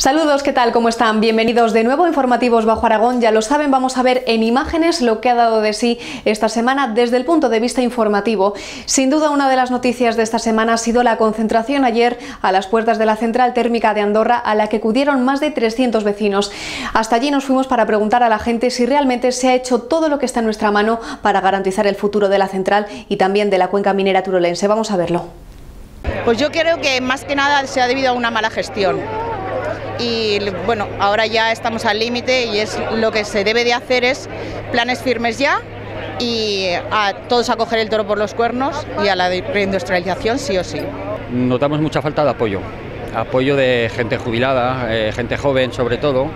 Saludos, ¿qué tal? ¿Cómo están? Bienvenidos de nuevo a Informativos Bajo Aragón. Ya lo saben, vamos a ver en imágenes lo que ha dado de sí esta semana desde el punto de vista informativo. Sin duda, una de las noticias de esta semana ha sido la concentración ayer a las puertas de la central térmica de Andorra, a la que acudieron más de 300 vecinos. Hasta allí nos fuimos para preguntar a la gente si realmente se ha hecho todo lo que está en nuestra mano para garantizar el futuro de la central y también de la cuenca minera turolense. Vamos a verlo. Pues yo creo que más que nada se ha debido a una mala gestión y bueno, ahora ya estamos al límite y es lo que se debe de hacer es planes firmes ya y a todos a coger el toro por los cuernos y a la reindustrialización sí o sí. Notamos mucha falta de apoyo, apoyo de gente jubilada, eh, gente joven sobre todo,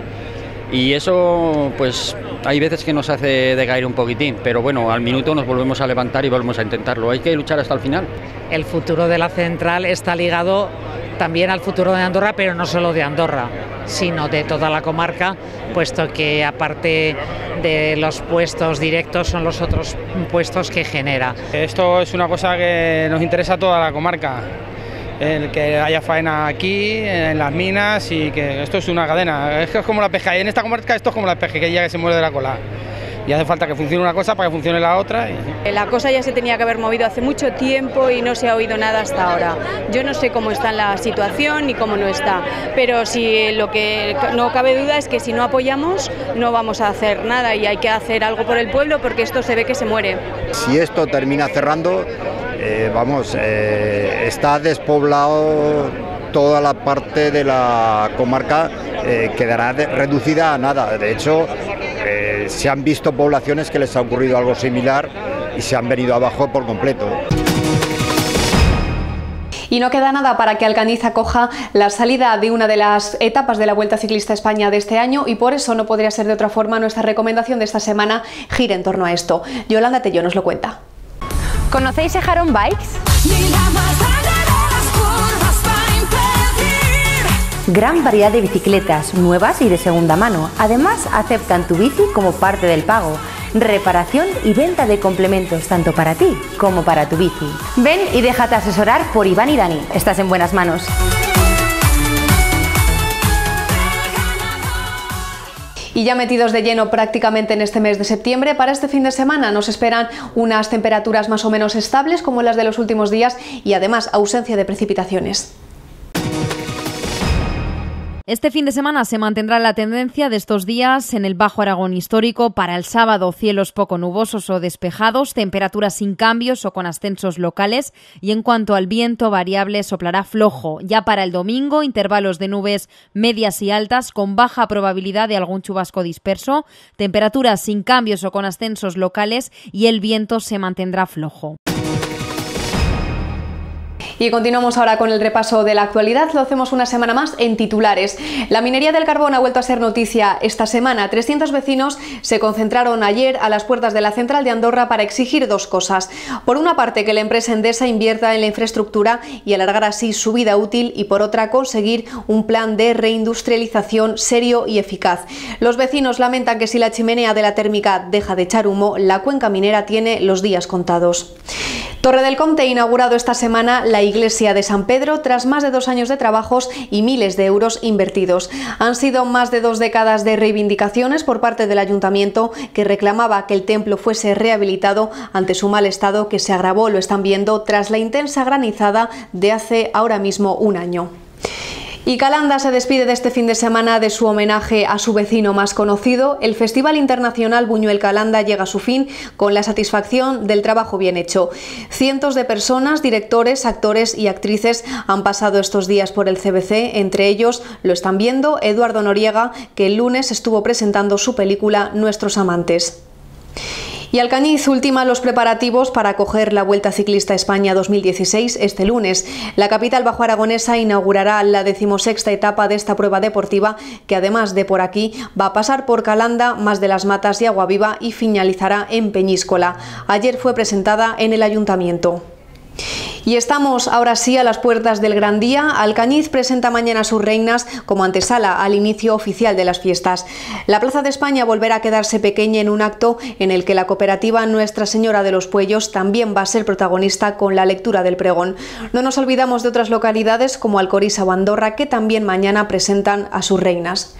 y eso pues hay veces que nos hace decaer un poquitín, pero bueno, al minuto nos volvemos a levantar y volvemos a intentarlo. Hay que luchar hasta el final. El futuro de la central está ligado también al futuro de Andorra, pero no solo de Andorra, sino de toda la comarca, puesto que aparte de los puestos directos son los otros puestos que genera. Esto es una cosa que nos interesa a toda la comarca. El que haya faena aquí, en las minas y que esto es una cadena. Es es como la pesca. En esta comarca esto es como la pesquería que se muere de la cola y hace falta que funcione una cosa para que funcione la otra. La cosa ya se tenía que haber movido hace mucho tiempo y no se ha oído nada hasta ahora. Yo no sé cómo está la situación ni cómo no está, pero si lo que no cabe duda es que si no apoyamos no vamos a hacer nada y hay que hacer algo por el pueblo porque esto se ve que se muere. Si esto termina cerrando, eh, vamos, eh, está despoblado toda la parte de la comarca eh, quedará reducida a nada. De hecho, se han visto poblaciones que les ha ocurrido algo similar y se han venido abajo por completo. Y no queda nada para que Alcaniz acoja la salida de una de las etapas de la Vuelta Ciclista España de este año y por eso no podría ser de otra forma nuestra recomendación de esta semana gira en torno a esto. Yolanda Tello nos lo cuenta. ¿Conocéis Ejaron Bikes? Gran variedad de bicicletas, nuevas y de segunda mano. Además, aceptan tu bici como parte del pago. Reparación y venta de complementos tanto para ti como para tu bici. Ven y déjate asesorar por Iván y Dani. Estás en buenas manos. Y ya metidos de lleno prácticamente en este mes de septiembre, para este fin de semana nos esperan unas temperaturas más o menos estables como las de los últimos días y además ausencia de precipitaciones. Este fin de semana se mantendrá la tendencia de estos días en el Bajo Aragón histórico. Para el sábado, cielos poco nubosos o despejados, temperaturas sin cambios o con ascensos locales. Y en cuanto al viento, variable soplará flojo. Ya para el domingo, intervalos de nubes medias y altas con baja probabilidad de algún chubasco disperso. Temperaturas sin cambios o con ascensos locales y el viento se mantendrá flojo. Y continuamos ahora con el repaso de la actualidad. Lo hacemos una semana más en titulares. La minería del carbón ha vuelto a ser noticia esta semana. 300 vecinos se concentraron ayer a las puertas de la central de Andorra para exigir dos cosas. Por una parte, que la empresa Endesa invierta en la infraestructura y alargar así su vida útil y por otra, conseguir un plan de reindustrialización serio y eficaz. Los vecinos lamentan que si la chimenea de la térmica deja de echar humo, la cuenca minera tiene los días contados. Torre del Comte ha inaugurado esta semana la iglesia de San Pedro tras más de dos años de trabajos y miles de euros invertidos. Han sido más de dos décadas de reivindicaciones por parte del ayuntamiento que reclamaba que el templo fuese rehabilitado ante su mal estado que se agravó, lo están viendo, tras la intensa granizada de hace ahora mismo un año. Y Calanda se despide de este fin de semana de su homenaje a su vecino más conocido. El Festival Internacional Buñuel Calanda llega a su fin con la satisfacción del trabajo bien hecho. Cientos de personas, directores, actores y actrices han pasado estos días por el CBC. Entre ellos lo están viendo Eduardo Noriega, que el lunes estuvo presentando su película Nuestros Amantes. Y Alcañiz ultima los preparativos para acoger la Vuelta Ciclista España 2016 este lunes. La capital bajo aragonesa inaugurará la decimosexta etapa de esta prueba deportiva que además de por aquí va a pasar por Calanda, más de las Matas y Agua Viva y finalizará en Peñíscola. Ayer fue presentada en el ayuntamiento. Y estamos ahora sí a las puertas del gran día. Alcañiz presenta mañana a sus reinas como antesala al inicio oficial de las fiestas. La Plaza de España volverá a quedarse pequeña en un acto en el que la cooperativa Nuestra Señora de los Puellos también va a ser protagonista con la lectura del pregón. No nos olvidamos de otras localidades como Alcoriza o Andorra que también mañana presentan a sus reinas.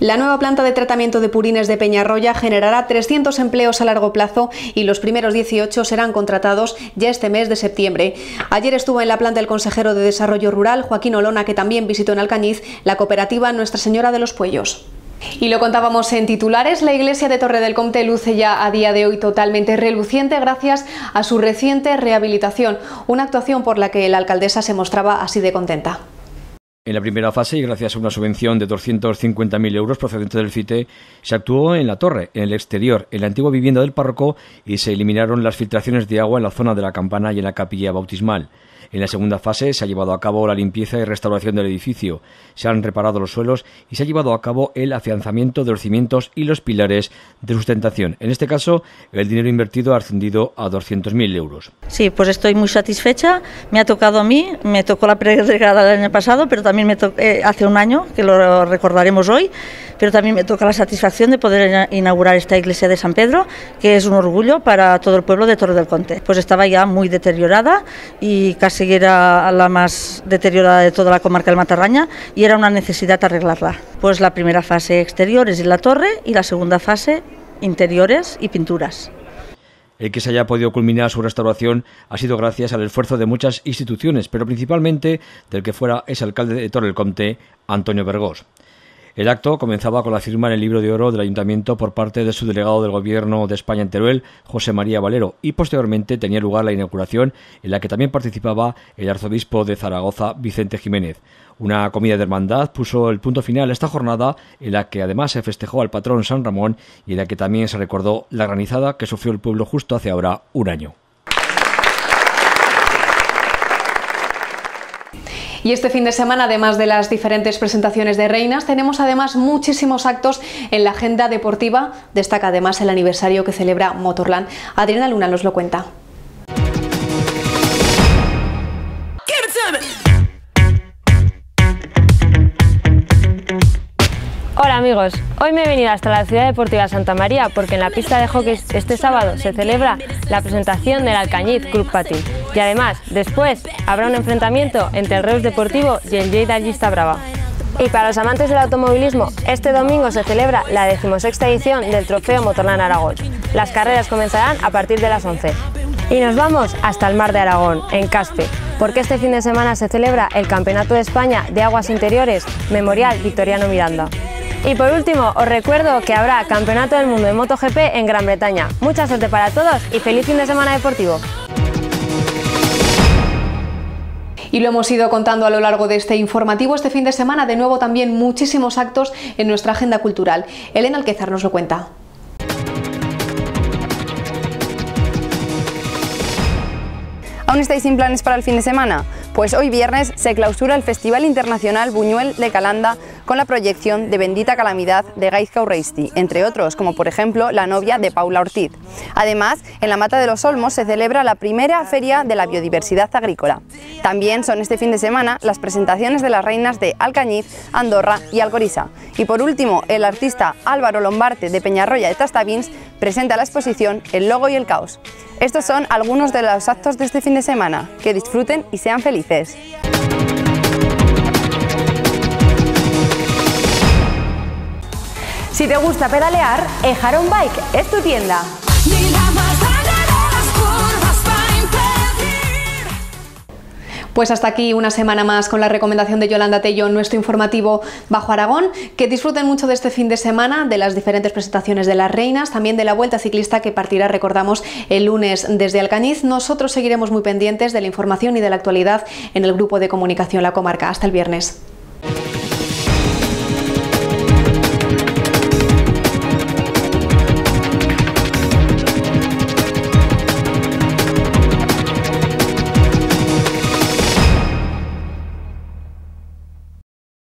La nueva planta de tratamiento de purines de Peñarroya generará 300 empleos a largo plazo y los primeros 18 serán contratados ya este mes de septiembre. Ayer estuvo en la planta el consejero de Desarrollo Rural, Joaquín Olona, que también visitó en Alcañiz la cooperativa Nuestra Señora de los Puellos. Y lo contábamos en titulares, la iglesia de Torre del Comte luce ya a día de hoy totalmente reluciente gracias a su reciente rehabilitación, una actuación por la que la alcaldesa se mostraba así de contenta. En la primera fase, y gracias a una subvención de 250.000 euros procedente del CITE, se actuó en la torre, en el exterior, en la antigua vivienda del párroco y se eliminaron las filtraciones de agua en la zona de la campana y en la capilla bautismal. En la segunda fase se ha llevado a cabo la limpieza y restauración del edificio, se han reparado los suelos y se ha llevado a cabo el afianzamiento de los cimientos y los pilares de sustentación. En este caso, el dinero invertido ha ascendido a 200.000 euros. Sí, pues estoy muy satisfecha. Me ha tocado a mí, me tocó la pregrada del año pasado, pero también me tocó eh, hace un año, que lo recordaremos hoy, pero también me toca la satisfacción de poder inaugurar esta iglesia de San Pedro, que es un orgullo para todo el pueblo de Torre del Conte. Pues estaba ya muy deteriorada y casi era la más deteriorada de toda la comarca del Matarraña y era una necesidad arreglarla. Pues la primera fase exteriores y la torre y la segunda fase interiores y pinturas. El que se haya podido culminar su restauración ha sido gracias al esfuerzo de muchas instituciones, pero principalmente del que fuera es alcalde de Torre del Conte, Antonio Vergós. El acto comenzaba con la firma en el libro de oro del ayuntamiento por parte de su delegado del gobierno de España en Teruel, José María Valero, y posteriormente tenía lugar la inauguración en la que también participaba el arzobispo de Zaragoza, Vicente Jiménez. Una comida de hermandad puso el punto final a esta jornada en la que además se festejó al patrón San Ramón y en la que también se recordó la granizada que sufrió el pueblo justo hace ahora un año. Y este fin de semana, además de las diferentes presentaciones de reinas, tenemos además muchísimos actos en la agenda deportiva. Destaca además el aniversario que celebra Motorland. Adriana Luna nos lo cuenta. Hola amigos, hoy me he venido hasta la ciudad deportiva Santa María porque en la pista de hockey este sábado se celebra la presentación del Alcañiz Club Patín y además después habrá un enfrentamiento entre el Reus Deportivo y el Lleida Allista Brava. Y para los amantes del automovilismo, este domingo se celebra la decimosexta edición del Trofeo Motorland Aragón. Las carreras comenzarán a partir de las 11. Y nos vamos hasta el Mar de Aragón, en Caspe, porque este fin de semana se celebra el Campeonato de España de Aguas Interiores Memorial Victoriano Miranda. Y por último, os recuerdo que habrá Campeonato del Mundo de MotoGP en Gran Bretaña. Mucha suerte para todos y feliz fin de semana deportivo. Y lo hemos ido contando a lo largo de este informativo. Este fin de semana, de nuevo, también muchísimos actos en nuestra agenda cultural. Elena Alquezar nos lo cuenta. ¿Aún estáis sin planes para el fin de semana? Pues hoy viernes se clausura el Festival Internacional Buñuel de Calanda con la proyección de Bendita Calamidad de Gaizka Urreisti, entre otros, como por ejemplo La novia de Paula Ortiz. Además, en la Mata de los Olmos se celebra la primera Feria de la Biodiversidad Agrícola. También son este fin de semana las presentaciones de las reinas de Alcañiz, Andorra y Alcoriza. Y por último, el artista Álvaro Lombarte de Peñarroya de Tastavins presenta la exposición El Logo y el Caos. Estos son algunos de los actos de este fin de semana. Que disfruten y sean felices. Si te gusta pedalear, Ejaron Bike es tu tienda. Pues hasta aquí una semana más con la recomendación de Yolanda Tello nuestro informativo Bajo Aragón. Que disfruten mucho de este fin de semana, de las diferentes presentaciones de las reinas, también de la vuelta ciclista que partirá, recordamos, el lunes desde Alcañiz. Nosotros seguiremos muy pendientes de la información y de la actualidad en el grupo de comunicación La Comarca. Hasta el viernes.